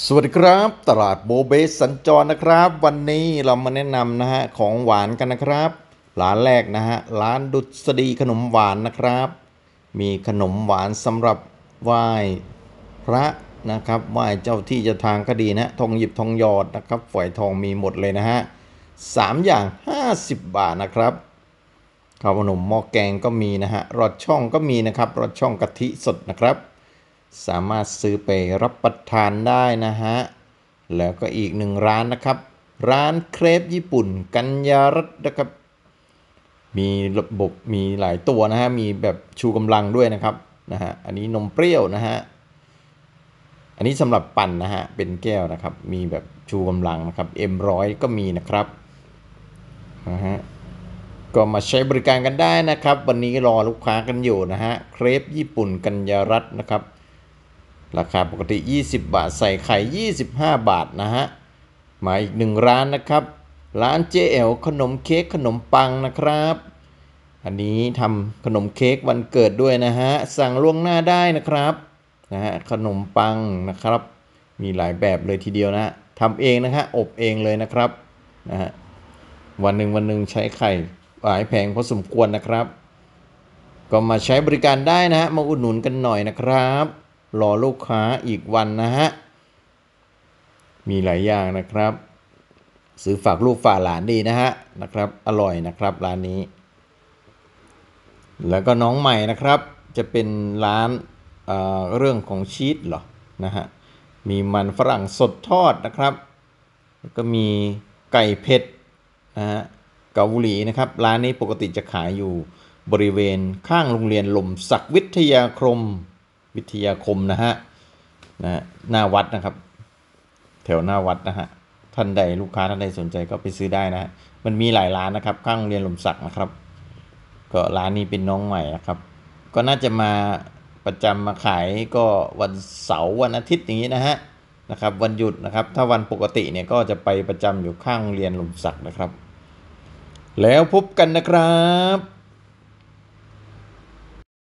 สวัสดีครับตลาดโบเบสสัญจรนะครับ วันนี้เรามาแนะนำนะฮะของหวานกันนะครับ ร้านแรกนะฮะร้านดุษฎีขนมหวานนะครับ มีขนมหวานสำหรับไหว้พระนะครับไหว้เจ้าที่เจ้าทางก็ดีนะทองหยิบทองหยอดนะครับฝอยทองมีหมดเลยนะฮะสามอย่าง 50 บาทนะครับข้าวขนมหม้อแกงก็มีนะฮะรอดช่องก็มีนะครับรอดช่องกะทิสดนะครับ สามารถซื้อไปรับประทานได้นะฮะ แล้วก็อีกหนึ่งร้านนะครับ ร้านเครปญี่ปุ่น กัญญารัตน์นะครับ มีระบบมีหลายตัวนะฮะ มีแบบชูกำลังด้วยนะครับนะฮะ อันนี้นมเปรี้ยวนะฮะ อันนี้สำหรับปั่นนะฮะ เป็นแก้วนะครับ มีแบบชูกำลังนะครับ M100 ก็มีนะครับนะฮะก็มาใช้บริการกันได้นะครับ วันนี้รอลูกค้ากันอยู่นะฮะ เครปญี่ปุ่นกัญญารัตน์นะครับ ราคาปกติ 20 บาท ใส่ไข่ 25 บาทนะฮะ มาอีกหนึ่งร้านนะครับ ร้านเจเอลขนมเค้กขนมปังนะครับ อันนี้ทำขนมเค้กวันเกิดด้วยนะฮะ สั่งล่วงหน้าได้นะครับนะฮะขนมปังนะครับ มีหลายแบบเลยทีเดียวนะทำเองนะฮะอบเองเลยนะครับนะฮะวันหนึ่งวันหนึ่งใช้ไข่หลายแผงพอสมควรนะครับ ก็มาใช้บริการได้นะฮะมาอุดหนุนกันหน่อยนะครับ รอลูกค้าอีกวันนะฮะ มีหลายอย่างนะครับ ซื้อฝากลูกฝากหลานดีนะฮะนะครับ อร่อยนะครับร้านนี้ แล้วก็น้องใหม่นะครับ จะเป็นร้านเเรื่องของชีสเหรอนะฮะ มีมันฝรั่งสดทอดนะครับแล้วก็มีไก่เผ็ดนะฮะเกาหลีนะครับ ร้านนี้ปกติจะขายอยู่บริเวณข้างโรงเรียนหล่มศักดิ์วิทยาคม วิทยาคมนะฮะนะฮะหน้าวัดนะครับ แถวหน้าวัดนะฮะท่านใดลูกค้าท่านใดสนใจก็ไปซื้อได้นะฮะมันมีหลายร้านนะครับ ข้างเรียนหลมศักดิ์นะครับ ก็ร้านนี้เป็นน้องใหม่นะครับ ก็น่าจะมาประจำมาขายก็วันเสาร์วันอาทิตย์อย่างนี้นะฮะนะครับวันหยุดนะครับ ถ้าวันปกติเนี่ยก็จะไปประจำอยู่ข้างเรียนหลมศักดิ์นะครับ แล้วพบกันนะครับ